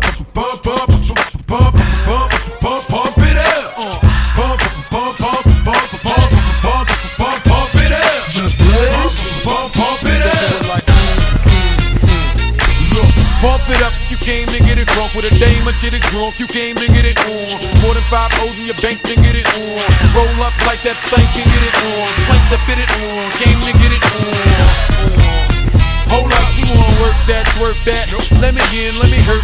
pump, pump, pump, pump, pump, pump, pump, pump it up. Uh, Pump, pump, pump, pump, pump, pump, pump, pump it up. Just blaze. Pump, pump it up. Look, pump it up. You came to get it drunk with a dame and shit it drunk. You came to get it on. More than five O's in your bank to get it on. Roll up like that thing can get it on. Plank to fit it on. Came to get it on. Hold up, you wanna work that, work that. Let me in, let me hurt